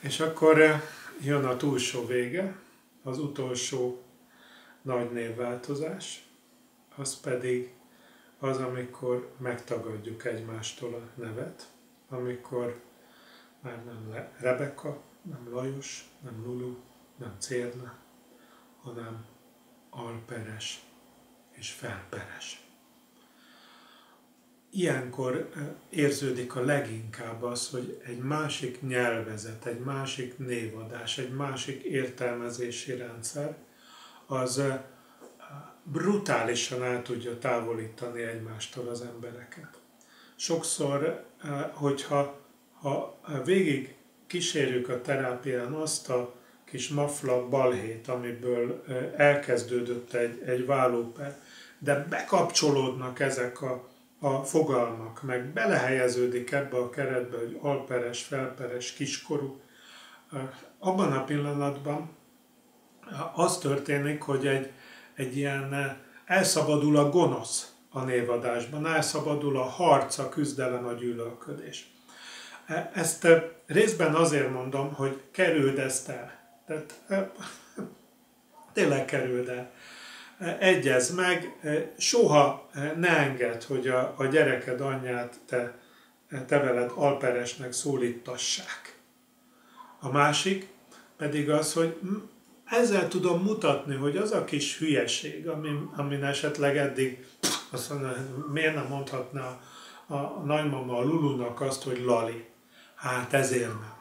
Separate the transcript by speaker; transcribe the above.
Speaker 1: És akkor eh, jön a túlsó vége, az utolsó nagy névváltozás, az pedig az, amikor megtagadjuk egymástól a nevet, amikor már nem Rebeka, nem Lajos, nem Lulu, nem Cérna, hanem Alperes és Felperes. Ilyenkor érződik a leginkább az, hogy egy másik nyelvezet, egy másik névadás, egy másik értelmezési rendszer, az brutálisan el tudja távolítani egymástól az embereket. Sokszor, hogyha ha végig kísérjük a terápián azt a kis mafla balhét, amiből elkezdődött egy, egy vállóper, de bekapcsolódnak ezek a, a fogalmak, meg belehelyeződik ebbe a keretbe, hogy alperes, felperes, kiskorú, abban a pillanatban az történik, hogy egy, egy ilyen elszabadul a gonosz a névadásban, elszabadul a harc, a küzdelem, a gyűlölködés. E, ezt részben azért mondom, hogy kerüld ezt el. Tehát tényleg kerüld el. Egyez meg, soha ne enged, hogy a, a gyereked anyját te, te veled alperesnek szólítassák. A másik pedig az, hogy ezzel tudom mutatni, hogy az a kis hülyeség, amin, amin esetleg eddig azt mondja, miért nem mondhatná a, a nagymama a Lulunak azt, hogy Lali. Hát ezért nem.